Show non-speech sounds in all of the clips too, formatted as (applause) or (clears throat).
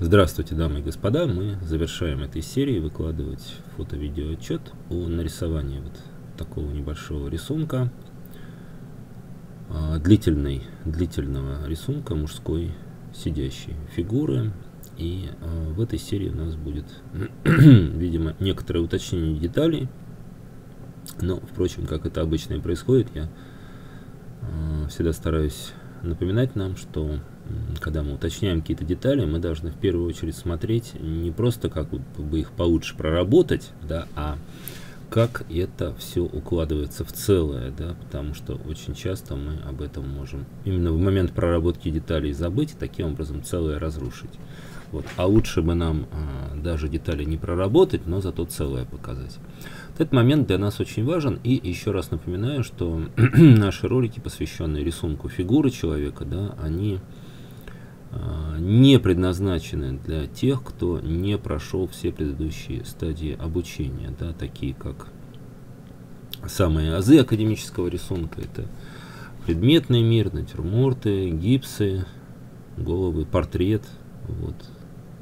Здравствуйте, дамы и господа. Мы завершаем этой серии выкладывать фото-видео отчет о нарисовании вот такого небольшого рисунка, а, длительной, длительного рисунка мужской сидящей фигуры. И а, в этой серии у нас будет, (clears throat) видимо, некоторое уточнение деталей. Но, впрочем, как это обычно и происходит, я а, всегда стараюсь напоминать нам, что когда мы уточняем какие-то детали, мы должны в первую очередь смотреть не просто как бы их получше проработать, да, а как это все укладывается в целое, да, потому что очень часто мы об этом можем именно в момент проработки деталей забыть и таким образом целое разрушить. Вот. А лучше бы нам а, даже детали не проработать, но зато целое показать. Этот момент для нас очень важен. И еще раз напоминаю, что (clears throat) наши ролики, посвященные рисунку фигуры человека, да, они не предназначены для тех, кто не прошел все предыдущие стадии обучения, да, такие как самые азы академического рисунка, это предметный мир, натюрморты, гипсы, головы, портрет, вот.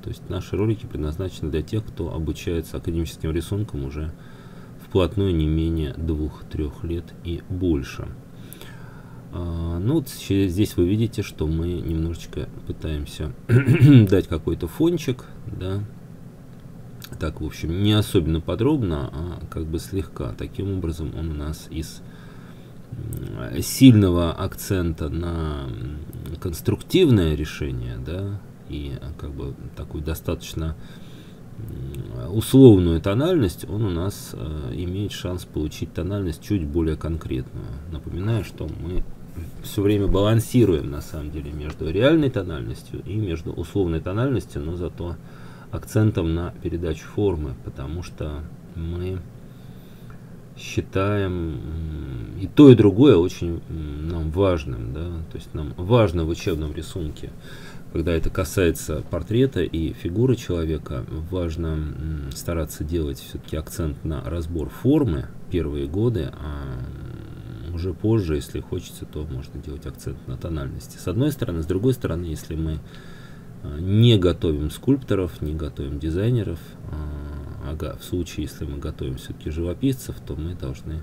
То есть наши ролики предназначены для тех, кто обучается академическим рисункам уже вплотную не менее двух-трех лет и больше. А, ну здесь вы видите, что мы немножечко пытаемся (clears throat) дать какой-то фончик, да, так, в общем, не особенно подробно, а как бы слегка. Таким образом он у нас из сильного акцента на конструктивное решение, да, и как бы такую достаточно условную тональность, он у нас э, имеет шанс получить тональность чуть более конкретную. Напоминаю, что мы все время балансируем на самом деле между реальной тональностью и между условной тональностью, но зато акцентом на передачу формы, потому что мы считаем и то, и другое очень нам важным. Да? То есть нам важно в учебном рисунке когда это касается портрета и фигуры человека, важно стараться делать все-таки акцент на разбор формы первые годы, а уже позже, если хочется, то можно делать акцент на тональности. С одной стороны, с другой стороны, если мы а, не готовим скульпторов, не готовим дизайнеров, а, ага, в случае, если мы готовим все-таки живописцев, то мы должны,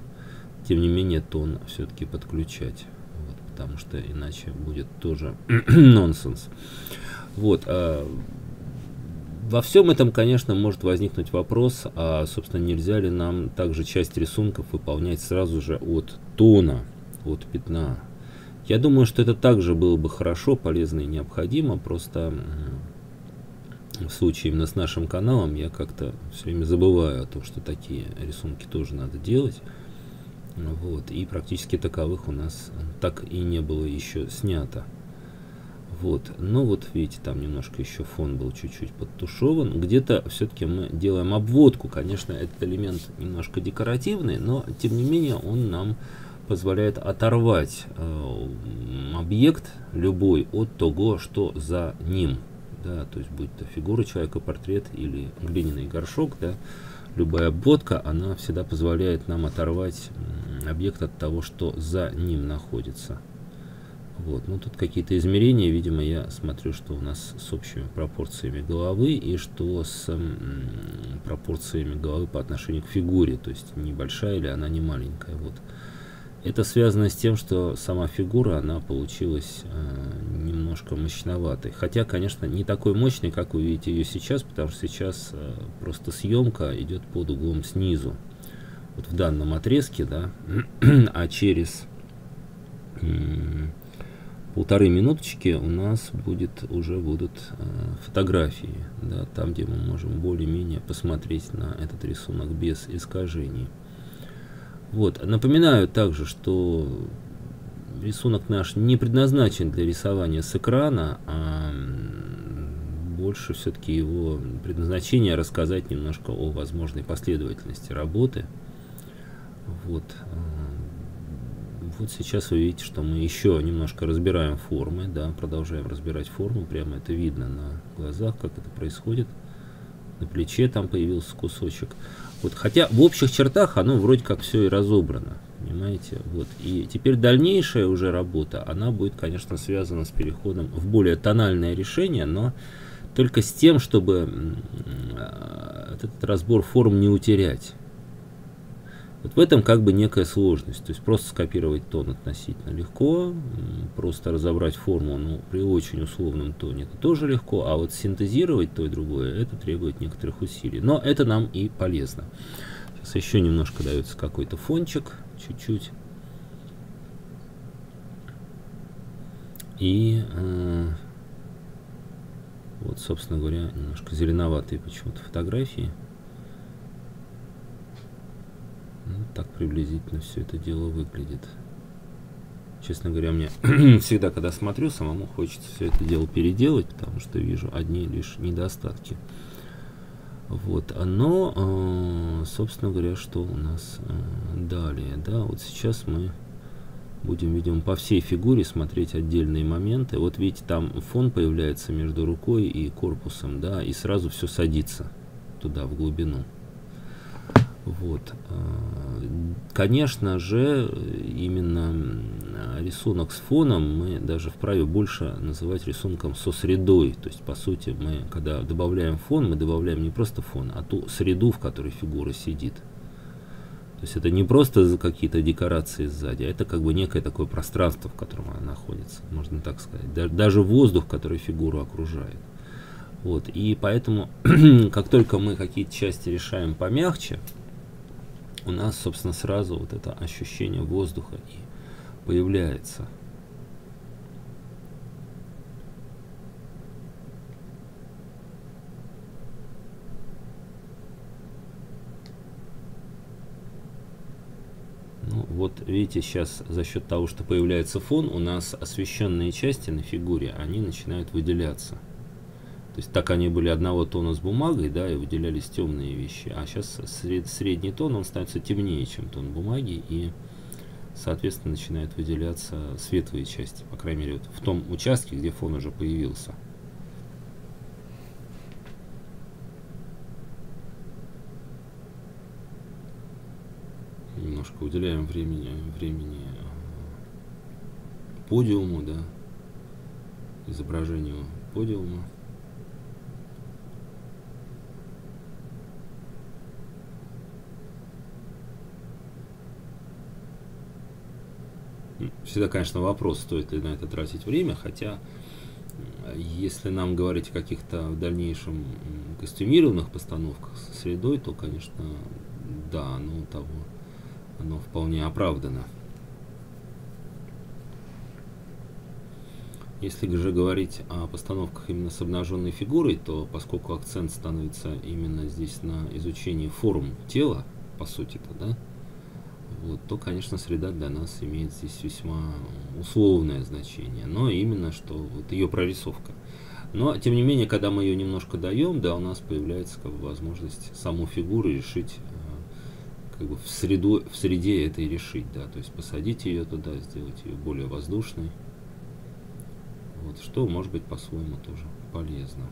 тем не менее, тон все-таки подключать потому что иначе будет тоже (clears throat) нонсенс. Вот. Во всем этом, конечно, может возникнуть вопрос, а, собственно, нельзя ли нам также часть рисунков выполнять сразу же от тона, от пятна. Я думаю, что это также было бы хорошо, полезно и необходимо, просто в случае именно с нашим каналом я как-то все время забываю о том, что такие рисунки тоже надо делать. Вот, и практически таковых у нас так и не было еще снято. Вот, но вот видите, там немножко еще фон был чуть-чуть подтушеван. Где-то все-таки мы делаем обводку. Конечно, этот элемент немножко декоративный, но тем не менее он нам позволяет оторвать э, объект любой от того, что за ним. Да, то есть будь то фигура человека, портрет или глиняный горшок, да, любая обводка, она всегда позволяет нам оторвать объект от того, что за ним находится. Вот, ну тут какие-то измерения, видимо, я смотрю, что у нас с общими пропорциями головы и что с м, пропорциями головы по отношению к фигуре, то есть небольшая или она не маленькая. Вот. Это связано с тем, что сама фигура, она получилась э, немножко мощноватой. Хотя, конечно, не такой мощной, как вы видите ее сейчас, потому что сейчас э, просто съемка идет под углом снизу. Вот в данном отрезке, да, (clears throat) а через полторы минуточки у нас будет уже будут э, фотографии, да, там, где мы можем более-менее посмотреть на этот рисунок без искажений. Вот. Напоминаю также, что рисунок наш не предназначен для рисования с экрана, а больше все-таки его предназначение рассказать немножко о возможной последовательности работы. Вот. А, вот сейчас вы видите, что мы еще немножко разбираем формы, да, продолжаем разбирать форму, прямо это видно на глазах, как это происходит. На плече там появился кусочек. Вот, хотя в общих чертах оно вроде как все и разобрано, понимаете? Вот. И теперь дальнейшая уже работа, она будет, конечно, связана с переходом в более тональное решение, но только с тем, чтобы этот разбор форм не утерять. Вот в этом как бы некая сложность. То есть просто скопировать тон относительно легко, просто разобрать форму ну, при очень условном тоне это тоже легко, а вот синтезировать то и другое это требует некоторых усилий. Но это нам и полезно. Сейчас еще немножко дается какой-то фончик, чуть-чуть. И э, вот, собственно говоря, немножко зеленоватые почему-то фотографии. Ну, так приблизительно все это дело выглядит. Честно говоря, мне (clears throat) всегда, когда смотрю, самому хочется все это дело переделать, потому что вижу одни лишь недостатки. Вот, но, э, собственно говоря, что у нас э, далее, да, вот сейчас мы будем, видимо, по всей фигуре смотреть отдельные моменты. Вот видите, там фон появляется между рукой и корпусом, да, и сразу все садится туда, в глубину. Вот. А, конечно же, именно рисунок с фоном мы даже вправе больше называть рисунком со средой. То есть, по сути, мы, когда добавляем фон, мы добавляем не просто фон, а ту среду, в которой фигура сидит. То есть это не просто какие-то декорации сзади, а это как бы некое такое пространство, в котором она находится, можно так сказать. Даже воздух, который фигуру окружает. Вот. И поэтому, (clears throat) как только мы какие-то части решаем помягче, у нас, собственно, сразу вот это ощущение воздуха и появляется. Ну, вот видите, сейчас за счет того, что появляется фон, у нас освещенные части на фигуре, они начинают выделяться. То есть так они были одного тона с бумагой, да, и выделялись темные вещи. А сейчас сред, средний тон, он становится темнее, чем тон бумаги, и, соответственно, начинают выделяться светлые части, по крайней мере, вот в том участке, где фон уже появился. Немножко уделяем времени, времени э, подиуму, да, изображению подиума. Всегда, конечно, вопрос, стоит ли на это тратить время, хотя если нам говорить о каких-то в дальнейшем костюмированных постановках с средой, то, конечно, да, оно того, оно вполне оправдано. Если же говорить о постановках именно с обнаженной фигурой, то поскольку акцент становится именно здесь на изучении форм тела, по сути-то, да, вот, то, конечно, среда для нас имеет здесь весьма условное значение, но именно что вот ее прорисовка. Но, тем не менее, когда мы ее немножко даем, да, у нас появляется как бы, возможность саму фигуру решить э, как бы в, среду, в среде это и решить, да, то есть посадить ее туда, сделать ее более воздушной, вот, что может быть по-своему тоже полезно.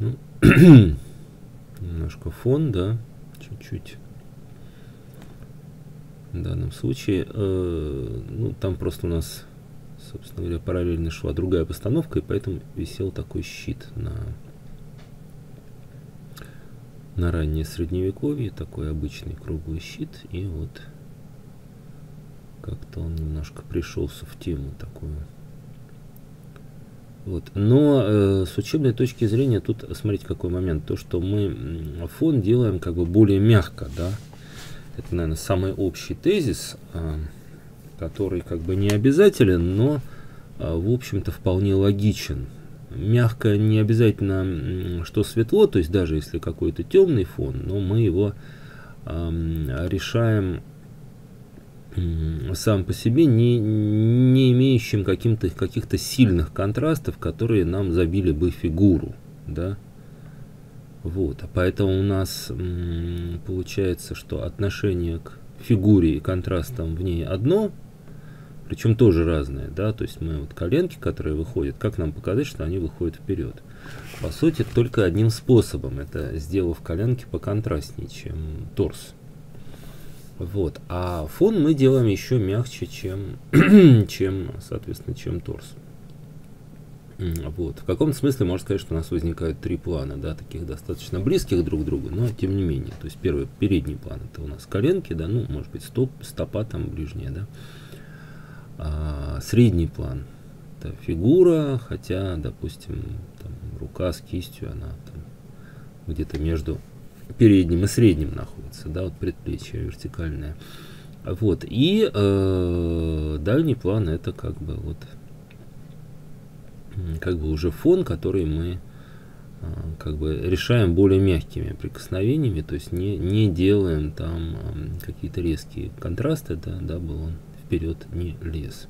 Ну, (clears throat) немножко фон, да, чуть-чуть. В данном случае, э, ну, там просто у нас, собственно говоря, параллельно шла другая постановка, и поэтому висел такой щит на, на раннее средневековье, такой обычный круглый щит, и вот как-то он немножко пришелся в тему такую. Вот. Но э, с учебной точки зрения тут, смотрите, какой момент. То, что мы фон делаем как бы более мягко, да. Это, наверное, самый общий тезис, э, который как бы не обязателен, но, э, в общем-то, вполне логичен. Мягко не обязательно, что светло, то есть даже если какой-то темный фон, но мы его э, решаем сам по себе не, не имеющим каким-то каких-то сильных контрастов, которые нам забили бы фигуру, да. Вот, а поэтому у нас получается, что отношение к фигуре и контрастам в ней одно, причем тоже разное, да, то есть мы вот коленки, которые выходят, как нам показать, что они выходят вперед? По сути, только одним способом, это сделав коленки поконтрастнее, чем торс. Вот. А фон мы делаем еще мягче, чем, (clears throat) чем соответственно, чем торс. Вот. В каком-то смысле можно сказать, что у нас возникают три плана, да, таких достаточно близких друг к другу, но тем не менее. То есть первый, передний план это у нас коленки, да, ну, может быть, стоп, стопа там ближняя, да. А, средний план это фигура, хотя, допустим, там, рука с кистью, она там где-то между передним и средним находится, да, вот предплечье вертикальное. Вот, и э, дальний план это как бы вот как бы уже фон, который мы э, как бы решаем более мягкими прикосновениями, то есть не, не делаем там какие-то резкие контрасты, да, дабы он вперед не лез.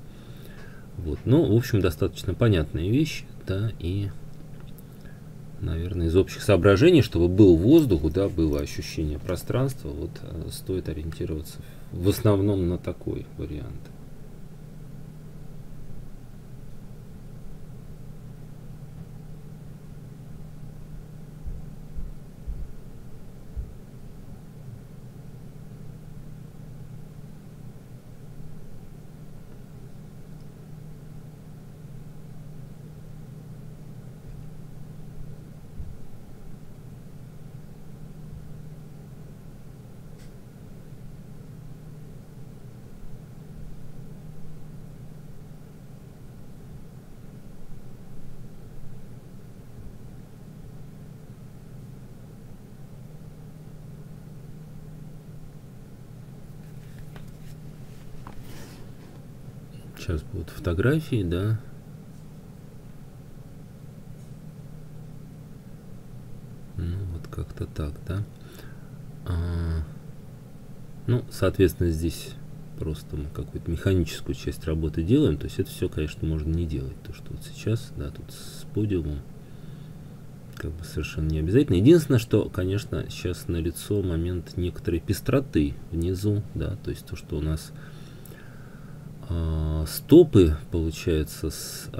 Вот. Ну, в общем, достаточно понятные вещи, да, и, наверное, из общих соображений, чтобы был воздух, да, было ощущение пространства, вот э, стоит ориентироваться в основном на такой вариант. Сейчас будут фотографии, да. Ну, вот как-то так, да. А, ну, соответственно, здесь просто мы какую-то механическую часть работы делаем. То есть это все, конечно, можно не делать. То, что вот сейчас, да, тут с подиумом как бы совершенно не обязательно. Единственное, что, конечно, сейчас налицо момент некоторой пестроты внизу, да, то есть то, что у нас а, стопы, получается, с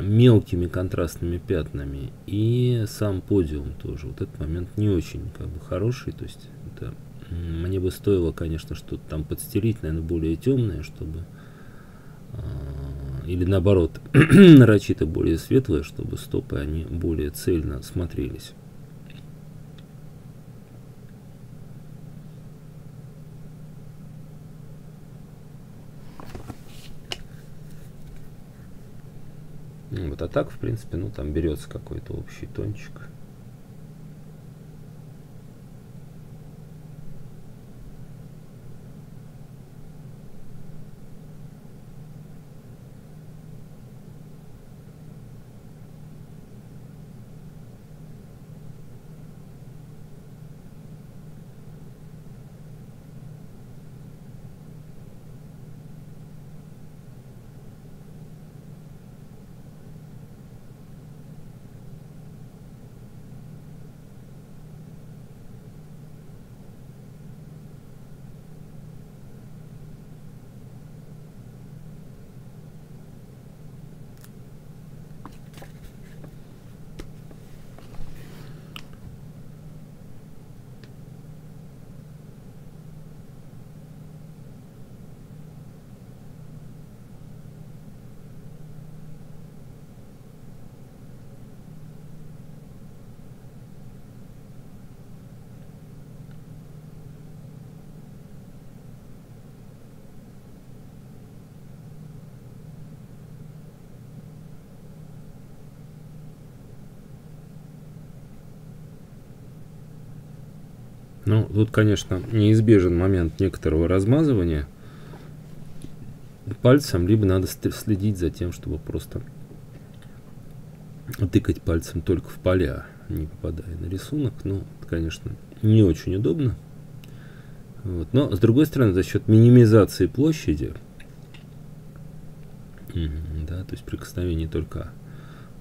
мелкими контрастными пятнами, и сам подиум тоже. Вот этот момент не очень как бы хороший, то есть это мне бы стоило, конечно, что-то там подстелить, наверное, более темное, чтобы а, или наоборот, (clears throat) нарочито более светлое, чтобы стопы они более цельно смотрелись. Вот, а так, в принципе, ну там берется какой-то общий тончик. Ну, тут, конечно, неизбежен момент некоторого размазывания пальцем, либо надо следить за тем, чтобы просто тыкать пальцем только в поля, не попадая на рисунок. Ну, это, конечно, не очень удобно. Вот. Но, с другой стороны, за счет минимизации площади, да, то есть прикосновение только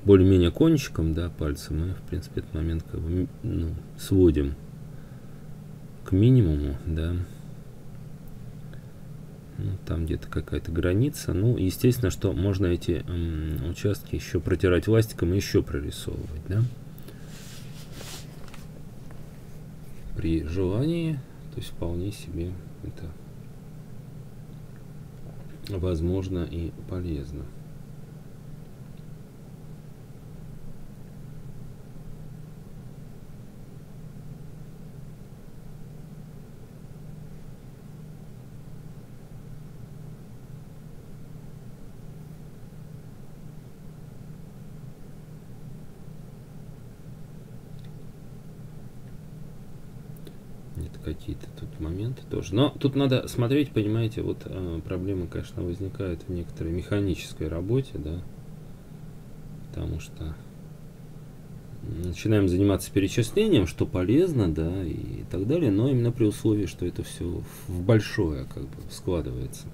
более-менее кончиком, да, пальцем, мы, в принципе, этот момент как бы, ну, сводим к минимуму, да. Ну, там где-то какая-то граница. Ну, естественно, что можно эти м, участки еще протирать ластиком и еще прорисовывать, да. При желании, То есть вполне себе это возможно и полезно. какие-то моменты тоже. Но тут надо смотреть, понимаете, вот э, проблема, конечно, возникает в некоторой механической работе, да, потому что начинаем заниматься перечислением, что полезно, да, и так далее, но именно при условии, что это все в большое как бы складывается.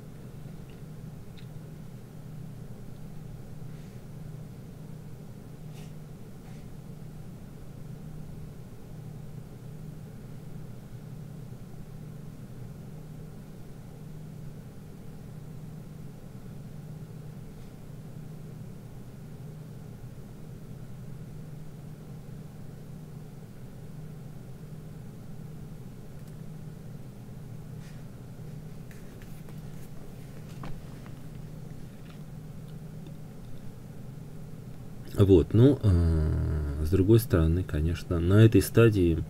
Вот, ну, э, с другой стороны, конечно, на этой стадии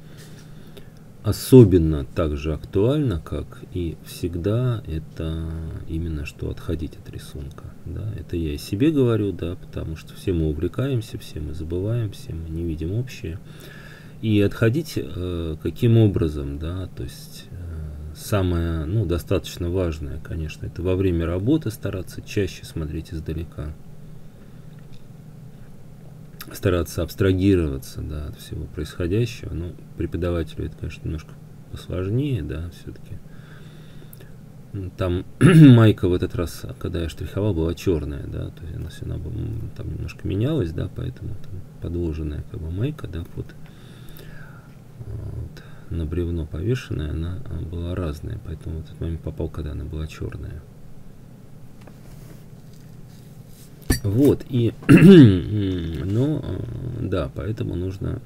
особенно так же актуально, как и всегда, это именно что отходить от рисунка. Да? Это я и себе говорю, да, потому что все мы увлекаемся, все мы забываем, все мы не видим общее. И отходить э, каким образом, да, то есть э, самое, ну, достаточно важное, конечно, это во время работы стараться чаще смотреть издалека стараться абстрагироваться да, от всего происходящего. Ну, преподавателю это, конечно, немножко посложнее, да, все-таки. Там (clears throat) майка в этот раз, когда я штриховал, была черная, да, то есть она все равно там немножко менялась, да, поэтому там подложенная как бы майка, да, под вот, на бревно повешенная, она была разная, поэтому в этот момент попал, когда она была черная. Вот, и, (clears throat) ну, э, да, поэтому нужно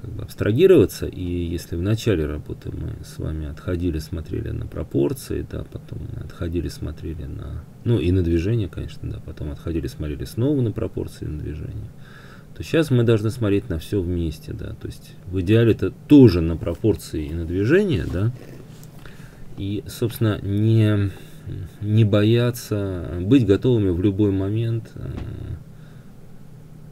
как бы абстрагироваться, и если в начале работы мы с вами отходили, смотрели на пропорции, да, потом отходили, смотрели на, ну, и на движение, конечно, да, потом отходили, смотрели снова на пропорции, на движение, то сейчас мы должны смотреть на все вместе, да, то есть в идеале это тоже на пропорции и на движение, да, и, собственно, не не бояться, быть готовыми в любой момент. Э,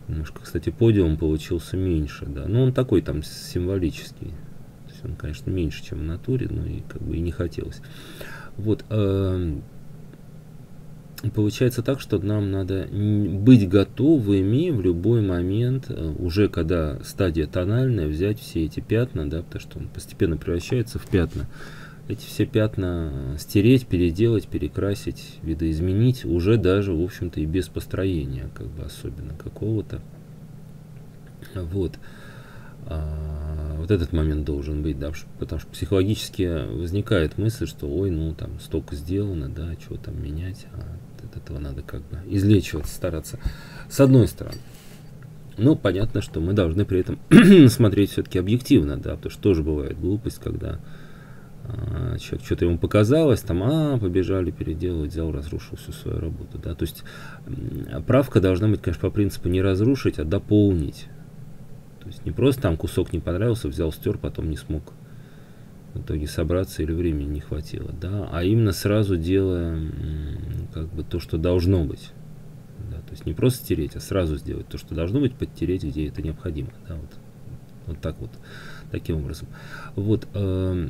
немножко, кстати, подиум получился меньше, да. Но он такой там символический. То есть он, конечно, меньше, чем в натуре, но и как бы и не хотелось. Вот. Э, получается так, что нам надо быть готовыми в любой момент, э, уже когда стадия тональная, взять все эти пятна, да, потому что он постепенно превращается в пятна эти все пятна стереть, переделать, перекрасить, видоизменить, уже даже, в общем-то, и без построения, как бы особенно какого-то. Вот. А, вот этот момент должен быть, да, потому что психологически возникает мысль, что, ой, ну, там, столько сделано, да, что там менять, а от этого надо как бы излечиваться, стараться. С одной стороны. Ну, понятно, что мы должны при этом (clears throat) смотреть все-таки объективно, да, потому что тоже бывает глупость, когда а, что-то ему показалось, там, а, побежали переделывать, взял, разрушил всю свою работу. Да? То есть правка должна быть, конечно, по принципу не разрушить, а дополнить. То есть не просто там кусок не понравился, взял, стер, потом не смог в итоге собраться или времени не хватило, да, а именно сразу делая как бы то, что должно быть. Да? То есть не просто стереть, а сразу сделать то, что должно быть, подтереть, где это необходимо. Да? Вот, вот так вот, таким образом. Вот, э,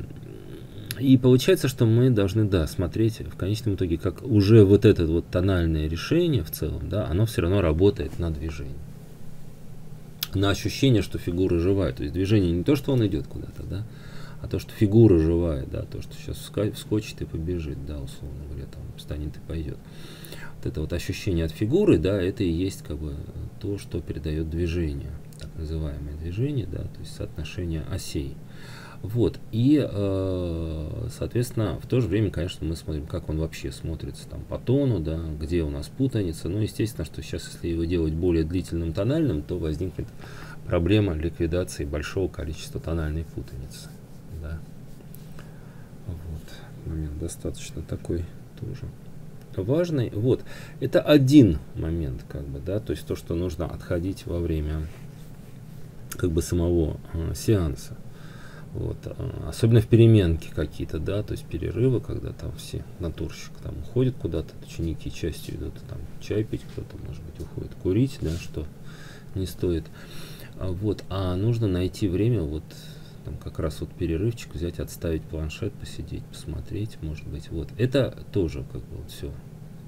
и получается, что мы должны, да, смотреть в конечном итоге, как уже вот это вот тональное решение в целом, да, оно все равно работает на движение. На ощущение, что фигура живая. То есть движение не то, что он идет куда-то, да, а то, что фигура живая, да, то, что сейчас вскочит и побежит, да, условно говоря, там встанет и пойдет. Вот это вот ощущение от фигуры, да, это и есть как бы то, что передает движение, так называемое движение, да, то есть соотношение осей. Вот, и, э, соответственно, в то же время, конечно, мы смотрим, как он вообще смотрится там по тону, да, где у нас путаница. Ну, естественно, что сейчас, если его делать более длительным тональным, то возникнет проблема ликвидации большого количества тональной путаницы. Да. момент достаточно такой тоже важный. Вот, это один момент, как бы, да, то есть то, что нужно отходить во время как бы самого э, сеанса. Вот, э, особенно в переменке какие-то, да, то есть перерывы, когда там все натурщик там уходит куда-то, ученики частью идут там чай пить, кто-то, может быть, уходит курить, да, что не стоит. А, вот, а нужно найти время, вот, там как раз вот перерывчик взять, отставить планшет, посидеть, посмотреть, может быть, вот. Это тоже как бы вот все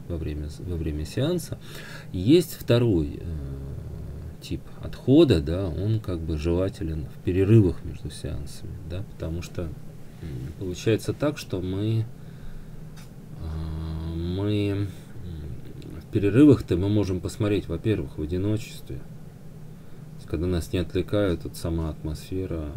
во время, во время сеанса. Есть второй э, тип отхода, да, он как бы желателен в перерывах между сеансами, да, потому что получается так, что мы, э, мы в перерывах-то мы можем посмотреть, во-первых, в одиночестве, когда нас не отвлекают, вот сама атмосфера,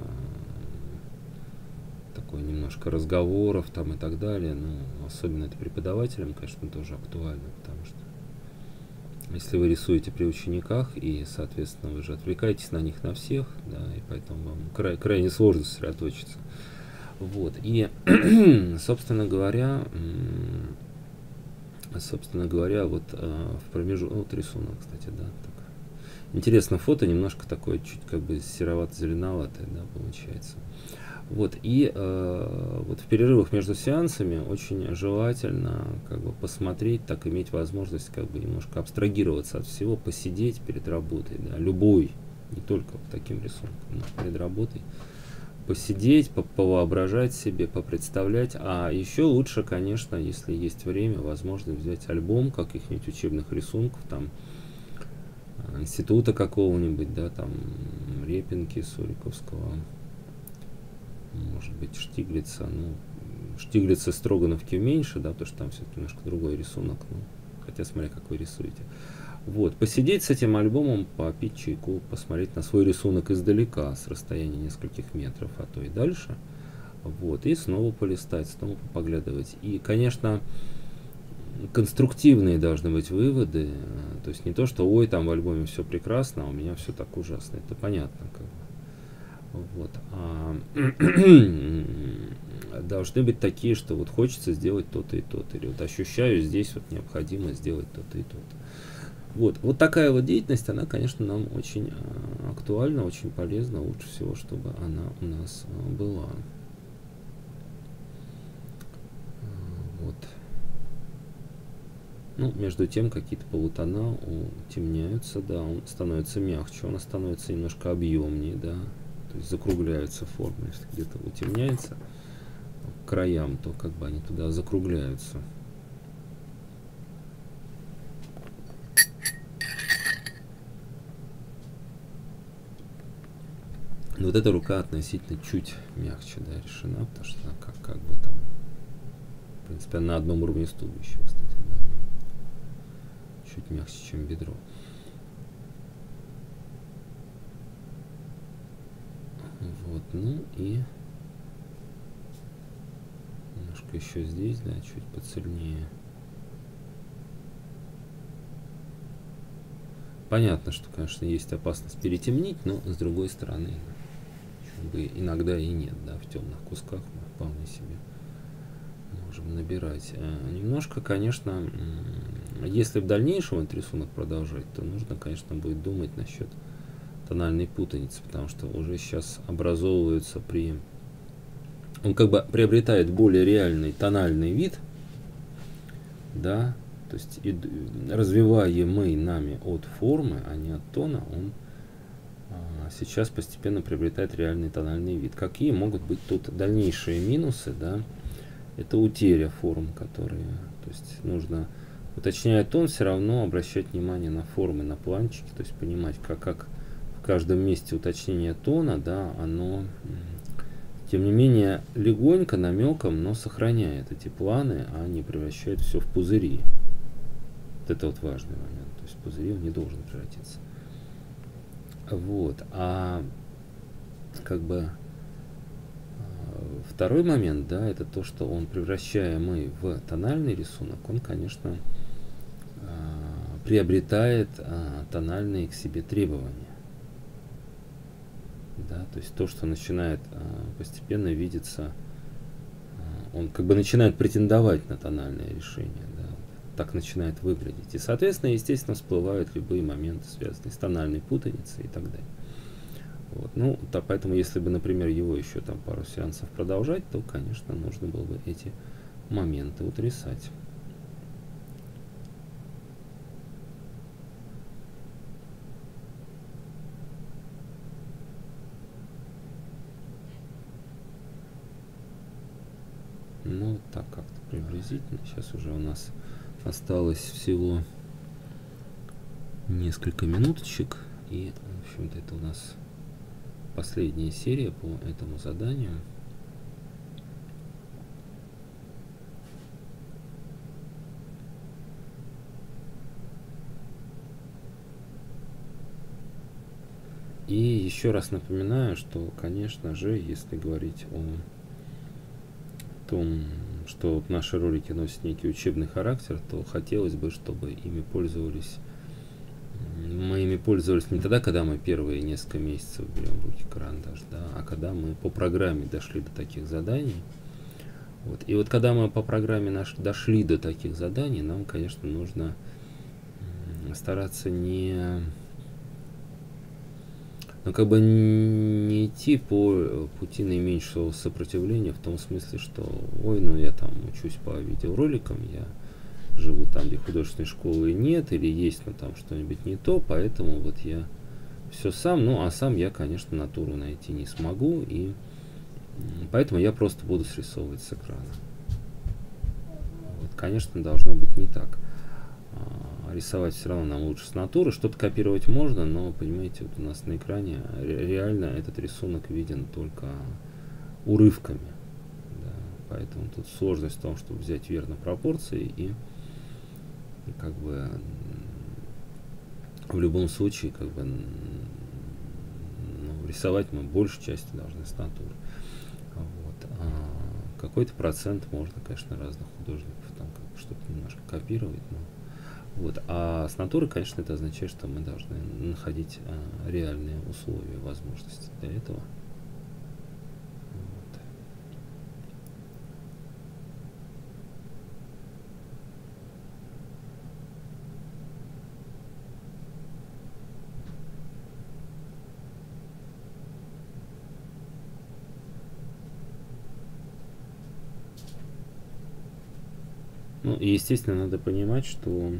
такой немножко разговоров там и так далее, ну, особенно это преподавателям, конечно, тоже актуально, потому что если вы рисуете при учениках, и, соответственно, вы же отвлекаетесь на них на всех, да, и поэтому вам край, крайне сложно сосредоточиться. Вот, и, (clears throat) собственно говоря, собственно говоря, вот э, в промежутке, вот рисунок, кстати, да, так. Интересно, фото немножко такое, чуть как бы серовато-зеленоватое, да, получается. Вот, и э, вот в перерывах между сеансами очень желательно как бы посмотреть, так иметь возможность как бы немножко абстрагироваться от всего, посидеть перед работой, да, любой, не только вот таким рисунком, но перед работой, посидеть, повоображать себе, попредставлять, а еще лучше, конечно, если есть время, возможно взять альбом каких-нибудь учебных рисунков, там, э, института какого-нибудь, да, там, Репинки, Суриковского, может быть, Штиглица, ну, Штиглица Строгановки меньше, да, потому что там все-таки немножко другой рисунок, ну, хотя смотря, как вы рисуете. Вот, посидеть с этим альбомом, попить чайку, посмотреть на свой рисунок издалека, с расстояния нескольких метров, а то и дальше. Вот, и снова полистать, снова поглядывать. И, конечно, конструктивные должны быть выводы. То есть не то, что ой, там в альбоме все прекрасно, а у меня все так ужасно. Это понятно. Как бы. Вот. А, (clears throat) должны быть такие, что вот хочется сделать то-то и то-то. Или вот ощущаю здесь вот необходимо сделать то-то и то-то. Вот. вот такая вот деятельность, она, конечно, нам очень а, актуальна, очень полезна. Лучше всего, чтобы она у нас а, была. Вот. Ну, между тем, какие-то полутона утемняются, да, он становится мягче, он становится немножко объемнее, да, то есть закругляются формы. Если где-то утемняется к краям, то как бы они туда закругляются. Но вот эта рука относительно чуть мягче да, решена, потому что она как, как бы там, в принципе, на одном уровне с туловищем, кстати, да, чуть мягче, чем бедро. Вот, ну и немножко еще здесь, да, чуть поцельнее. Понятно, что, конечно, есть опасность перетемнить, но с другой стороны, бы иногда и нет, да, в темных кусках мы вполне себе можем набирать. А, немножко, конечно, если в дальнейшем этот рисунок продолжать, то нужно, конечно, будет думать насчет тональной путаницы, потому что уже сейчас образовываются при... Он как бы приобретает более реальный тональный вид, да, то есть и, развиваемый нами от формы, а не от тона, он а, сейчас постепенно приобретает реальный тональный вид. Какие могут быть тут дальнейшие минусы, да, это утеря форм, которые, то есть нужно, уточняя тон, все равно обращать внимание на формы, на планчики, то есть понимать, как, как в каждом месте уточнение тона, да, оно, тем не менее, легонько, намеком, но сохраняет эти планы, а не превращает все в пузыри. Вот это вот важный момент. То есть пузыри он не должен превратиться. Вот. А как бы а, второй момент, да, это то, что он, превращаемый в тональный рисунок, он, конечно, а, приобретает а, тональные к себе требования да, то есть то, что начинает а, постепенно видеться он как бы начинает претендовать на тональное решение. Да, так начинает выглядеть. И, соответственно, естественно, всплывают любые моменты, связанные с тональной путаницей и так далее. Вот. Ну, то, поэтому, если бы, например, его еще там пару сеансов продолжать, то, конечно, нужно было бы эти моменты утрясать. Ну, так как-то приблизительно. Сейчас уже у нас осталось всего несколько минуточек. И, в общем-то, это у нас последняя серия по этому заданию. И еще раз напоминаю, что, конечно же, если говорить о том, что наши ролики носят некий учебный характер, то хотелось бы, чтобы ими пользовались мы ими пользовались не тогда, когда мы первые несколько месяцев берем в руки карандаш, да, а когда мы по программе дошли до таких заданий. Вот. И вот когда мы по программе наш, дошли до таких заданий, нам, конечно, нужно стараться не ну, как бы не идти по пути наименьшего сопротивления в том смысле, что ой, ну я там учусь по видеороликам, я живу там, где художественной школы нет, или есть, но там что-нибудь не то, поэтому вот я все сам, ну а сам я, конечно, натуру найти не смогу, и поэтому я просто буду срисовывать с экрана. Вот, конечно, должно быть не так. Рисовать все равно нам лучше с натуры, что-то копировать можно, но, понимаете, вот у нас на экране реально этот рисунок виден только урывками. Да, поэтому тут сложность в том, чтобы взять верно пропорции и как бы в любом случае как бы ну, рисовать мы большей части должны с натуры. Вот. А какой-то процент можно, конечно, разных художников там как что-то немножко копировать, но вот. А с натуры, конечно, это означает, что мы должны находить а, реальные условия, возможности для этого. Ну, и, естественно, надо понимать, что,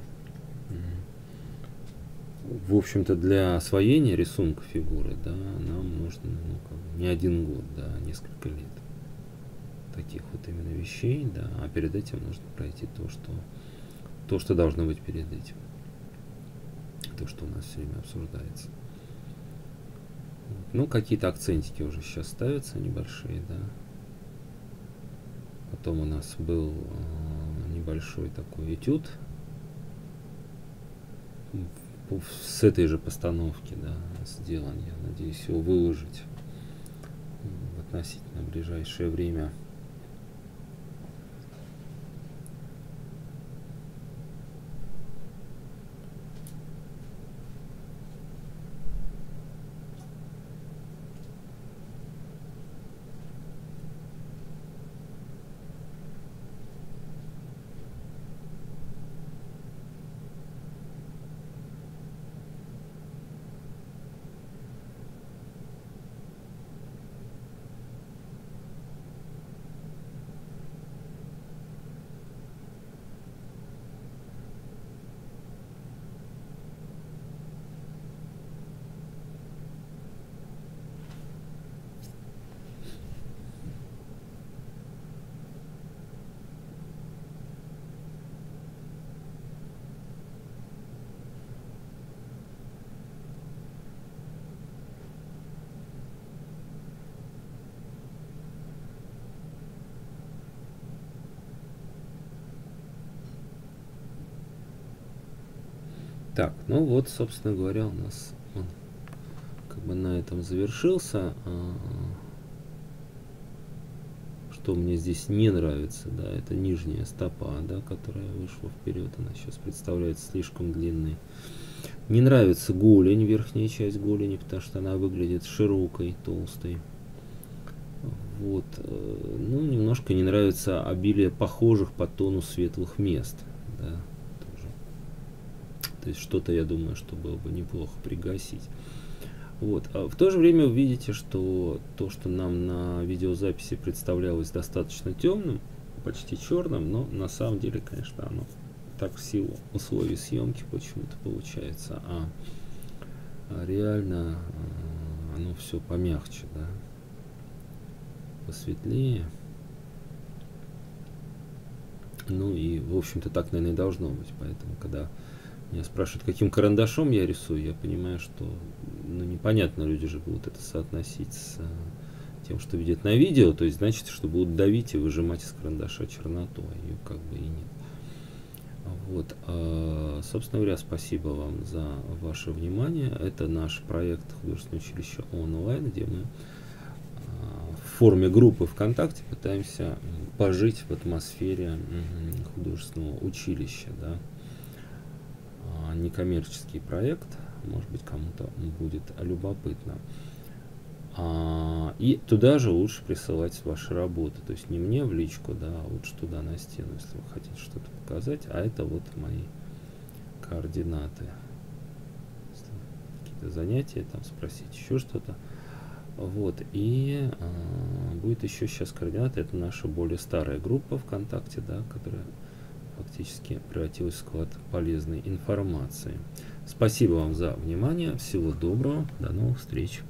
в общем-то, для освоения рисунка фигуры, да, нам нужно ну, как, не один год, да, а несколько лет таких вот именно вещей, да, а перед этим нужно пройти то, что, то, что должно быть перед этим. То, что у нас все время обсуждается. Ну, какие-то акцентики уже сейчас ставятся небольшие, да. Потом у нас был а, небольшой такой этюд с этой же постановки да, сделан. Я надеюсь его выложить в относительно ближайшее время. Так, ну вот, собственно говоря, у нас он как бы на этом завершился. А, что мне здесь не нравится, да, это нижняя стопа, да, которая вышла вперед, она сейчас представляется слишком длинной. Не нравится голень, верхняя часть голени, потому что она выглядит широкой, толстой. Вот. Э, ну, немножко не нравится обилие похожих по тону светлых мест. Да. То есть что-то, я думаю, что было бы неплохо пригасить. Вот. А в то же время вы видите, что то, что нам на видеозаписи представлялось достаточно темным, почти черным, но на самом деле, конечно, оно так в силу условий съемки почему-то получается, а, а реально а, оно все помягче, да, посветлее. Ну и, в общем-то, так, наверное, и должно быть. Поэтому, когда меня спрашивают, каким карандашом я рисую, я понимаю, что ну, непонятно, люди же будут это соотносить с э, тем, что видят на видео, то есть значит, что будут давить и выжимать из карандаша черноту, а ее как бы и нет. Вот, а, собственно говоря, спасибо вам за ваше внимание. Это наш проект художественное училище онлайн, где мы а, в форме группы ВКонтакте пытаемся пожить в атмосфере художественного училища. Да некоммерческий проект, может быть кому-то будет любопытно. А, и туда же лучше присылать ваши работы, то есть не мне в личку, да, а лучше туда на стену, если вы хотите что-то показать, а это вот мои координаты. Какие-то занятия, там спросить еще что-то. Вот, и а, будет еще сейчас координаты, это наша более старая группа ВКонтакте, да, которая фактически превратилась в склад полезной информации. Спасибо вам за внимание. Всего доброго. До новых встреч.